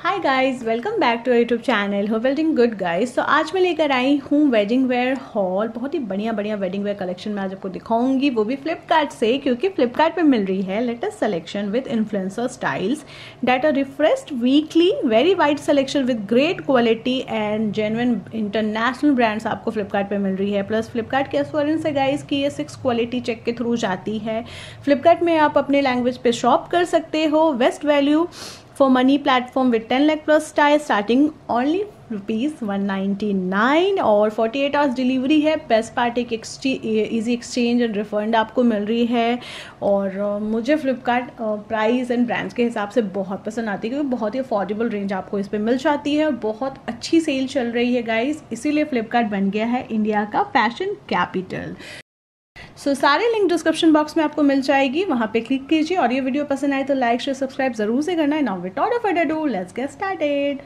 Hi guys welcome back to YouTube channel हो welding good guys तो आज मैं लेकर आई हूँ वेडिंग वेयर हॉल बहुत ही बढ़िया बढ़िया वेडिंग वेयर कलेक्शन मैं आज आपको दिखाऊँगी। वो भी फ्लिपकार्ट से, क्योंकि फ्लिपकार्ट पे मिल रही है latest selection with influencer styles that are refreshed weekly very wide selection with great quality and genuine international brands आपको फ्लिपकार्ट मिल रही है। प्लस फ्लिपकार्ट के एश्योरेंस है गाइज़ की ये सिक्स क्वालिटी चेक के थ्रू जाती है। फ्लिपकार्ट में आप अपने लैंग्वेज पर शॉप कर सकते हो। Best value for money platform with 10 lakh plus style starting only rupees one ninety nine और फोर्टी एट आवर्स डिलीवरी है। बेस्ट पार्ट एक ईजी एक्सचेंज एंड रिफंड आपको मिल रही है। और uh, मुझे फ्लिपकार्ट प्राइस एंड ब्रांड्स के हिसाब से बहुत पसंद आती है क्योंकि बहुत ही अफोर्डेबल रेंज आपको इस पर मिल जाती है और बहुत अच्छी सेल चल रही है गाइस इसीलिए फ्लिपकार्ट बन गया है इंडिया का फ़ैशन कैपिटल सो so, सारे लिंक डिस्क्रिप्शन बॉक्स में आपको मिल जाएगी। वहाँ पे क्लिक कीजिए और ये वीडियो पसंद आए तो लाइक शेयर सब्सक्राइब ज़रूर से करना। है now without of ado let's get started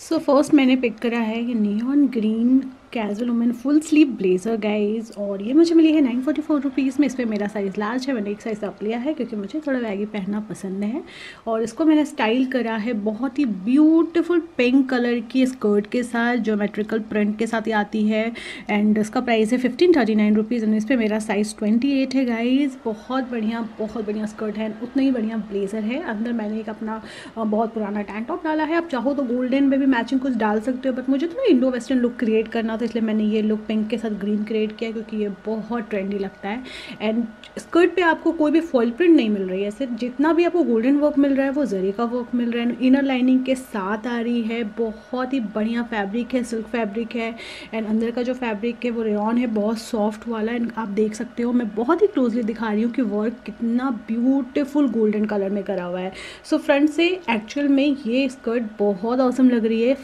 so first मैंने पिक करा है ये neon green casual women full sleeve blazer guys और ये मुझे मिली है नाइन फोर्टी फोर रुपीज़ में। इस पर मेरा साइज़ लार्ज है, मैंने एक साइज़ अप लिया है, क्योंकि मुझे थोड़ा वैगी पहनना पसंद है। और इसको मैंने स्टाइल करा है बहुत ही ब्यूटीफुल पिंक कलर की स्कर्ट के साथ जोमेट्रिकल प्रिंट के साथ ही आती है। एंड इसका प्राइस है fifteen thirty nine rupees and इस पर मेरा साइज़ ट्वेंटी एट है गाइज़ बहुत बढ़िया बहुत बढ़िया स्कर्ट है, उतना ही बढ़िया ब्लेजर है। अंदर मैंने एक अपना बहुत पुराना टैंक टॉप डाला है। आप चाहो तो गोल्डन में भी मैचिंग कुछ डाल सकते हो बट मुझे थोड़ा इंडो वेस्टर्न लुक क्रिएट करना था तो इसलिए मैंने ये लुक पिंक के साथ ग्रीन क्रिएट किया क्योंकि ये बहुत ट्रेंडी लगता है। एंड स्कर्ट पे आपको कोई भी फॉल प्रिंट नहीं मिल रही है। सिर्फ़ जितना भी आपको गोल्डन वर्क मिल रहा है वो जरी का वर्क मिल रहा है। इनर लाइनिंग के साथ आ रही है। बहुत ही बढ़िया फैब्रिक है सिल्क फैब्रिक है। एंड अंदर का जो फैब्रिक है वो रेन है बहुत सॉफ्ट वाला। एंड आप देख सकते हो मैं बहुत ही क्लोजली दिखा रही हूँ कि वर्क कितना ब्यूटिफुल गोल्डन कलर में करा हुआ है। सो so, फ्रंट से एक्चुअल में ये स्कर्ट बहुत औसम लग रही है।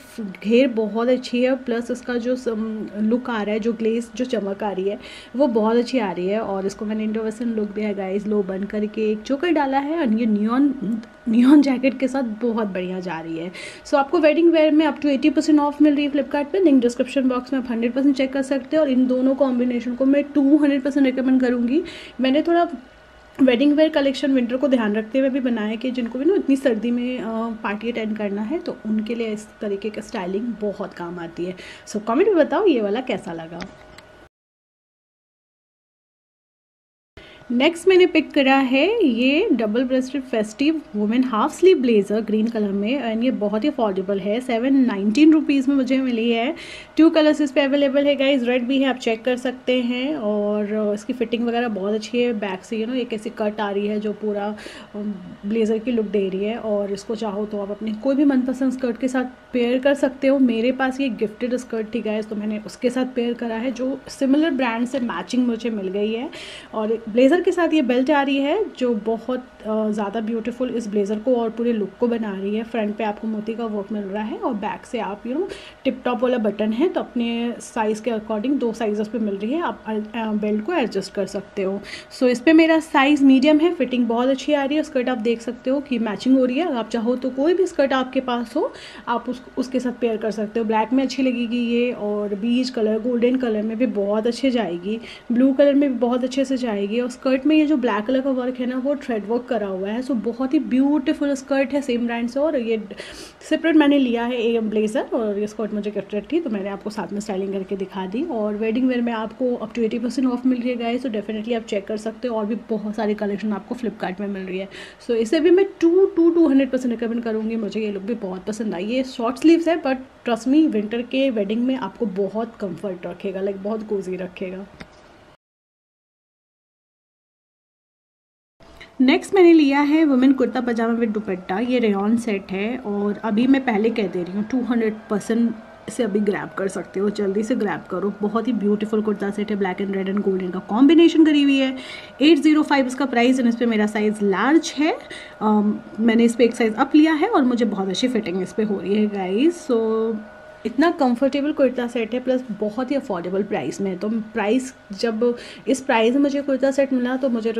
घेर बहुत अच्छी है। प्लस इसका जो लुक आ रहा है जो ग्लेस जो चमक आ रही है वो बहुत अच्छी आ रही है और इसको मैंने इंडो वेस्टर्न लुक दिया है गाइस लो बन करके एक चोकर डाला है और ये नियॉन नियॉन जैकेट के साथ बहुत बढ़िया जा रही है। सो so, आपको वेडिंग वेयर में up to eighty percent off मिल रही है फ्लिपकार्ट लिंक डिस्क्रिप्शन बॉक्स में आप हंड्रेड परसेंट चेक कर सकते हैं और इन दोनों कॉम्बिनेशन को मैं टू हंड्रेड परसेंट रिकमेंड करूँगी। मैंने थोड़ा वेडिंग वेयर कलेक्शन विंटर को ध्यान रखते हुए भी बनाया कि जिनको भी ना इतनी सर्दी में पार्टी अटेंड करना है तो उनके लिए इस तरीके का स्टाइलिंग बहुत काम आती है। सो कमेंट में बताओ ये वाला कैसा लगा? नेक्स्ट मैंने पिक करा है ये double breasted festive women half sleeve blazer green colour में एंड ये बहुत ही अफोर्डेबल है। सेवन नाइनटीन रुपीज़ में मुझे मिली है। टू कलर्स इस पर अवेलेबल है गाइज़ रेड भी है, आप चेक कर सकते हैं और इसकी फिटिंग वगैरह बहुत अच्छी है। बैक से यू नो एक ऐसी कट आ रही है जो पूरा ब्लेज़र की लुक दे रही है और इसको चाहो तो आप अपने कोई भी मनपसंद स्कर्ट के साथ पेयर कर सकते हो। मेरे पास ये गिफ्टेड स्कर्ट थी गाइज़ तो मैंने उसके साथ पेयर करा है, जो सिमिलर ब्रांड से मैचिंग मुझे मिल गई है। और ब्लेज़र ब्लेज़र के साथ ये बेल्ट आ रही है, जो बहुत ज़्यादा ब्यूटीफुल इस ब्लेज़र को और पूरे लुक को बना रही है। फ्रंट पे आपको मोती का वर्क मिल रहा है और बैक से आप यू नो टिप टॉप वाला बटन है तो अपने साइज़ के अकॉर्डिंग दो साइज़ पे मिल रही है। आप बेल्ट को एडजस्ट कर सकते हो। सो इस पर मेरा साइज़ मीडियम है फिटिंग बहुत अच्छी आ रही है। स्कर्ट आप देख सकते हो कि मैचिंग हो रही है। आप चाहो तो कोई भी स्कर्ट आपके पास हो, आप उस, उसके साथ पेयर कर सकते हो। ब्लैक में अच्छी लगेगी ये और बीज कलर गोल्डन कलर में भी बहुत अच्छे जाएगी। ब्लू कलर में भी बहुत अच्छे से जाएगी और स्कर्ट में ये जो ब्लैक कलर का वर्क है ना वो थ्रेड वर्क करा हुआ है। सो बहुत ही ब्यूटीफुल स्कर्ट है सेम ब्रांड से और ये सेपरेट मैंने लिया है ए ब्लेजर और ये स्कर्ट मुझे गिफ्टेड थी तो मैंने आपको साथ में स्टाइलिंग करके दिखा दी। और वेडिंग वेयर में आपको up to eighty percent off मिल रही है तो डेफिनेटली आप चेक कर सकते हो और भी बहुत सारी कलेक्शन आपको फ्लिपकार्ट में मिल रही है। सो so, इसे भी मैं two two two hundred percent recommend करूँगी। मुझे ये लुक भी बहुत पसंद आई। ये शॉर्ट स्लीव्स है बट ट्रस्ट मी विंटर के वेडिंग में आपको बहुत कंफर्ट रखेगा लाइक बहुत कोजी रखेगा। नेक्स्ट मैंने लिया है वुमेन कुर्ता पजामा विद दुपट्टा। ये रेन सेट है और अभी मैं पहले कह दे रही हूँ टू हंड्रेड परसेंट से अभी ग्रैब कर सकते हो। जल्दी से ग्रैब करो। बहुत ही ब्यूटीफुल कुर्ता सेट है black and red and golden का कॉम्बिनेशन करी हुई है। एट ज़ीरो फाइव इसका प्राइस एंड इस पर मेरा साइज़ लार्ज है। आ, मैंने इस पर एक साइज़ अप लिया है और मुझे बहुत अच्छी फिटिंग इस पर हो रही है गाइज़ सो इतना कंफर्टेबल कुर्ता सेट है प्लस बहुत ही अफोर्डेबल प्राइस में तो प्राइस जब इस प्राइस में मुझे कुर्ता सेट मिला तो मुझे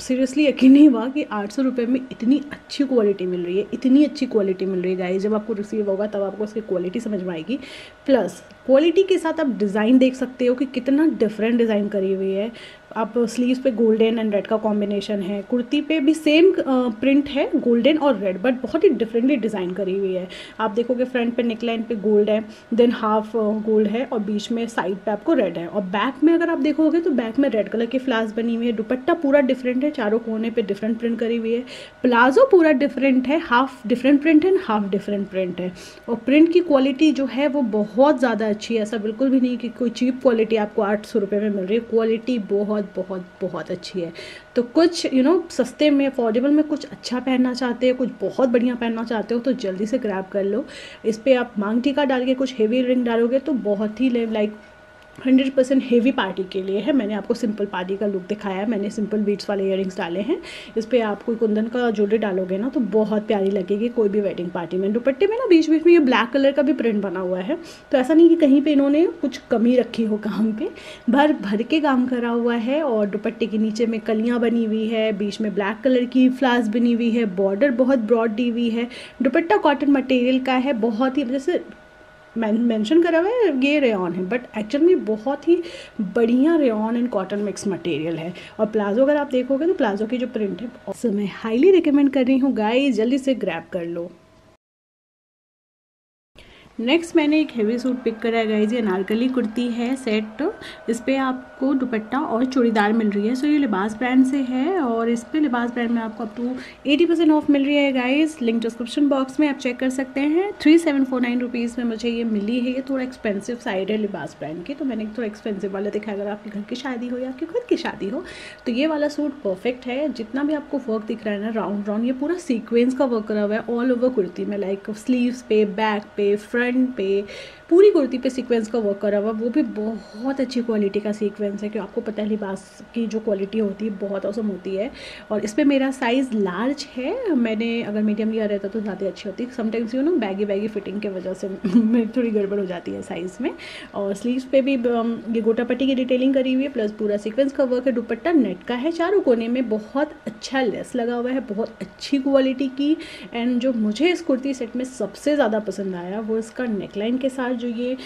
सीरियसली यकीन नहीं हुआ कि आठ सौ रुपये में इतनी अच्छी क्वालिटी मिल रही है, इतनी अच्छी क्वालिटी मिल रही है गाइस जब आपको रिसीव होगा, तब आपको उसकी क्वालिटी समझ में आएगी। प्लस क्वालिटी के साथ आप डिज़ाइन देख सकते हो कि कितना डिफरेंट डिज़ाइन करी हुई है। आप स्लीव्स पे गोल्डन एंड रेड का कॉम्बिनेशन है। कुर्ती पे भी सेम प्रिंट है गोल्डन और रेड बट बहुत ही डिफरेंटली डिज़ाइन करी हुई है। आप देखोगे फ्रंट पे नेकलाइन पे गोल्ड है देन हाफ़ गोल्ड है और बीच में साइड पे आपको रेड है। और बैक में अगर आप देखोगे तो बैक में रेड कलर की फ्लास बनी हुई है। दुपट्टा पूरा डिफरेंट है, चारों कोने पर डिफरेंट प्रिंट करी हुई है। प्लाजो पूरा डिफरेंट है हाफ़ डिफरेंट प्रिंट है हाफ़ डिफरेंट प्रिंट है। और प्रिंट की क्वालिटी जो है वो बहुत ज़्यादा अच्छी है। ऐसा बिल्कुल भी नहीं कि कोई चीप क्वालिटी आपको आठ सौ रुपये में मिल रही है। क्वालिटी बहुत बहुत बहुत अच्छी है। तो कुछ यू you नो know, सस्ते में अफोर्डेबल में कुछ अच्छा पहनना चाहते हो कुछ बहुत बढ़िया पहनना चाहते हो तो जल्दी से ग्रैब कर लो। इस पर आप मांग टीका डाल के कुछ हेवी रिंग डालोगे तो बहुत ही like hundred percent heavy party के लिए है। मैंने आपको सिंपल पार्टी का लुक दिखाया है। मैंने सिंपल बीट्स वाले इयर डाले हैं। इस पर आप कोई कुंदन का ज्वेलरी डालोगे ना तो बहुत प्यारी लगेगी कोई भी वेडिंग पार्टी में। दुपट्टे में ना बीच बीच में ये ब्लैक कलर का भी प्रिंट बना हुआ है। तो ऐसा नहीं कि कहीं पर इन्होंने कुछ कमी रखी हो काम पर भर भर के काम करा हुआ है और दुपट्टे के नीचे में कलियाँ बनी हुई है, बीच में ब्लैक कलर की फ्लास बनी हुई है बॉर्डर बहुत ब्रॉड दी हुई है। दुपट्टा कॉटन मटेरियल का है, बहुत ही, जैसे मेंशन करा हुआ है, ये रेन है बट एक्चुअल में बहुत ही बढ़िया rayon and cotton mix material है। और प्लाजो अगर आप देखोगे तो प्लाजो की जो प्रिंट है मैं हाईली रिकमेंड कर रही हूँ गाइस जल्दी से ग्रैब कर लो। नेक्स्ट मैंने एक हेवी सूट पिक करा है गाइज़ ये नारकली कुर्ती है सेट इस पर आपको दुपट्टा और चूड़ीदार मिल रही है. सो ये लिबास ब्रांड से है और इस पर लिबास ब्रांड में आपको up to eighty percent off मिल रही है गाइज़ लिंक डिस्क्रिप्शन बॉक्स में आप चेक कर सकते हैं. Three seven four nine rupees में मुझे ये मिली है. ये थोड़ा एक्सपेंसिव साइड है लिबास ब्रांड की. तो मैंने थोड़ा एक्सपेंसिव वाला देखा अगर आपके घर की शादी हो या आपकी खुद की शादी हो. तो ये वाला सूट परफेक्ट है. जितना भी आपको वर्क दिख रहा है ना राउंड राउंड ये पूरा सीक्वेंस का वर्क करा हुआ है ऑल ओवर कुर्ती में लाइक स्लीव्स पे बैक पे फ्रंट पे पूरी कुर्ती पे सीक्वेंस का वर्क करा हुआ, वो भी बहुत अच्छी क्वालिटी का सीक्वेंस है कि आपको पता है लिबास की जो क्वालिटी होती है, बहुत औसम होती है। और इस पर मेरा साइज़ लार्ज है, मैंने अगर मीडियम लिया रहता तो ज़्यादा अच्छी होती। Sometimes you know baggy baggy fitting की वजह से मेरी थोड़ी गड़बड़ हो जाती है साइज़ में। और स्लीव्स पे भी ये गोटा पट्टी की डिटेलिंग करी हुई है प्लस पूरा सीक्वेंस का वर्क है। दुपट्टा नेट का है, चारों कोने में बहुत अच्छा लेस लगा हुआ है, बहुत अच्छी क्वालिटी की। एंड जो मुझे इस कुर्ती सेट में सबसे ज़्यादा पसंद आया, वो इसका नेकलाइन के साथ जो ये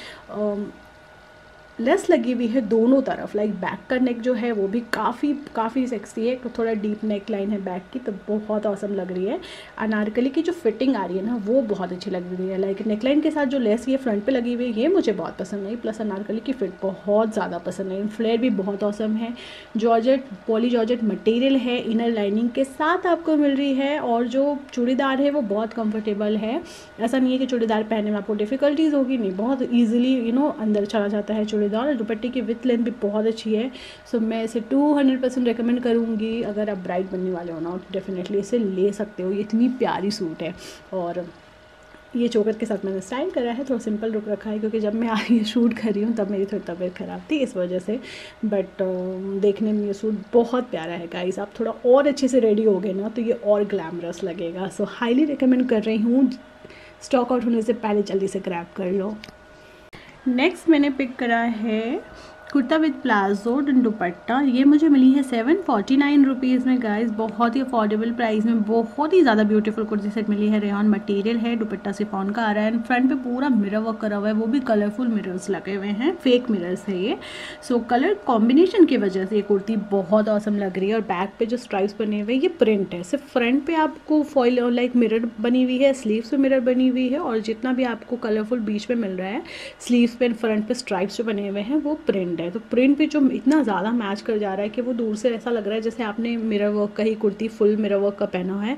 लेस लगी हुई है दोनों तरफ़ लाइक बैक का नेक जो है वो भी काफ़ी काफ़ी सेक्सी है, थोड़ा डीप नेक लाइन है बैक की तो बहुत औसम लग रही है। अनारकली की जो फिटिंग आ रही है ना, वो बहुत अच्छी लग रही है। लाइक नेकलाइन के साथ जो लेस ये फ्रंट पे लगी हुई है, ये मुझे बहुत पसंद आई। प्लस अनारकली की फिट बहुत ज़्यादा पसंद आई। फ्लेयर भी बहुत औसम है। जॉर्जेट पॉली जॉर्जेट मटेरियल है इनर लाइनिंग के साथ आपको मिल रही है। और जो चूड़ीदार है, वो बहुत कम्फर्टेबल है। ऐसा नहीं है कि चूड़ीदार पहनने में आपको डिफ़िकल्टीज़ होगी नहीं, बहुत ईजिली यू नो अंदर चला जाता है और दुपट्टे की विथ लेंथ भी बहुत अच्छी है। सो so, मैं इसे टू हंड्रेड परसेंट रिकमेंड करूँगी। अगर आप ब्राइड बनने वाले हो ना तो डेफिनेटली इसे ले सकते हो। ये इतनी प्यारी सूट है। और ये चौकट के साथ मैंने स्टाइल करा है थोड़ा सिंपल रुक रखा है क्योंकि जब मैं ये शूट कर रही हूँ तब मेरी थोड़ी तबीयत ख़राब थी इस वजह से। बट देखने में ये सूट बहुत प्यारा है गाइस आप थोड़ा और अच्छे से रेडी हो गए ना तो ये और ग्लैमरस लगेगा। सो हाईली रिकमेंड कर रही हूँ। स्टॉक आउट होने से पहले जल्दी से क्रैप कर लो। नेक्स्ट मैंने पिक करा है कुर्ता विद प्लाजो दुपट्टा, ये मुझे मिली है सेवन फोर्टी नाइन रुपीज़ में गाइस बहुत ही अफोर्डेबल प्राइस में, बहुत ही ज़्यादा ब्यूटीफुल कुर्ती सेट मिली है रेन मटेरियल है, दुपट्टा सिफॉन का आ रहा है एंड फ्रंट पे पूरा मिरर वर्क करा हुआ है, वो भी कलरफुल मिरर्स लगे हुए हैं फेक मिरर्स है ये। सो कलर कॉम्बिनेशन की वजह से ये कुर्ती बहुत औसम लग रही है, और बैक पे जो स्ट्राइप्स बने हुए हैं, ये प्रिंट है। सिर्फ़ फ्रंट पे आपको फॉइल लाइक मिरर बनी हुई है स्लीव्स पे मिरर बनी हुई है, और जितना भी आपको कलरफुल बीच में मिल रहा है स्लीव्स पे एंड फ्रंट पे स्ट्राइप्स जो बने हुए हैं, वो प्रिंट है। तो प्रिंट भी जो इतना ज़्यादा मैच कर जा रहा है कि वो दूर से ऐसा लग रहा है जैसे आपने मिरर वर्क का ही कुर्ती फुल मिरर वर्क का पहना है।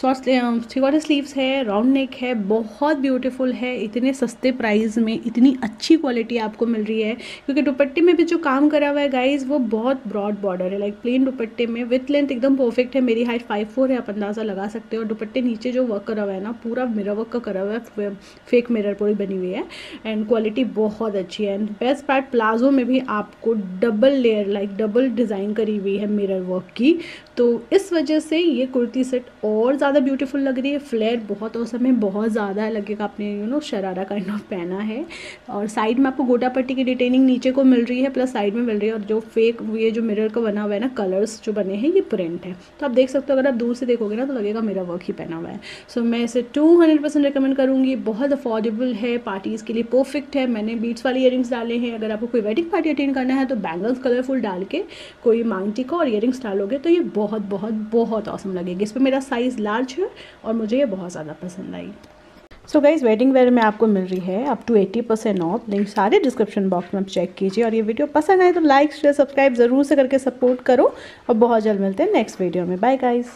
शॉर्ट स्लीव्स है राउंड नेक है, बहुत ब्यूटीफुल है। इतने सस्ते प्राइस में इतनी अच्छी क्वालिटी आपको मिल रही है। क्योंकि दुपट्टे में भी जो काम करा हुआ है गाइज़ वो बहुत ब्रॉड बॉर्डर है। लाइक प्लेन दुपट्टे में विथ लेंथ एकदम परफेक्ट है। मेरी हाइट फाइव फोर है, आप अंदाज़ा लगा सकते हो। और दुपट्टे नीचे जो वर्क करा हुआ है ना, पूरा मिरर वर्क का करा हुआ है फेक मिरर पूरी बनी हुई है। एंड क्वालिटी बहुत अच्छी है। एंड बेस्ट पार्ट प्लाजो में भी आपको double layer like double design करी हुई है मिरर वर्क की। तो इस वजह से ये कुर्ती सेट और ज़्यादा ब्यूटीफुल लग रही है। फ्लेयर बहुत औसम है बहुत ज़्यादा लगेगा आपने you know sharara kind of पहना है। और साइड में आपको गोटा पट्टी की डिटेनिंग नीचे को मिल रही है प्लस साइड में मिल रही है। और जो फेक ये जो मिरर का बना हुआ है ना कलर्स जो बने हैं ये प्रिंट है। तो आप देख सकते हो अगर आप दूर से देखोगे ना तो लगेगा मेरा वर्क ही पहना हुआ है। सो so, मैं इसे टू हंड्रेड परसेंट रिकमेंड करूँगी। बहुत अफोर्डेबल है पार्टीज़ के लिए परफेक्ट है। मैंने बीट्स वाले इयर डाले हैं। अगर आपको कोई वेडिंग पार्टी मेंटेन करना है तो बैंगल्स कलरफुल डाल के कोई मांग टिका और इयरिंग्स डालोगे तो ये बहुत बहुत बहुत औसम लगेगी। इस पर मेरा साइज़ लार्ज है और मुझे ये बहुत ज़्यादा पसंद आई। सो गाइज़ वेडिंग वेयर में आपको मिल रही है up to 80 percent off link सारे डिस्क्रिप्शन बॉक्स में आप चेक कीजिए और ये वीडियो पसंद आए तो लाइक शेयर सब्सक्राइब ज़रूर से करके सपोर्ट करो और बहुत जल्द मिलते हैं नेक्स्ट वीडियो में। Bye guys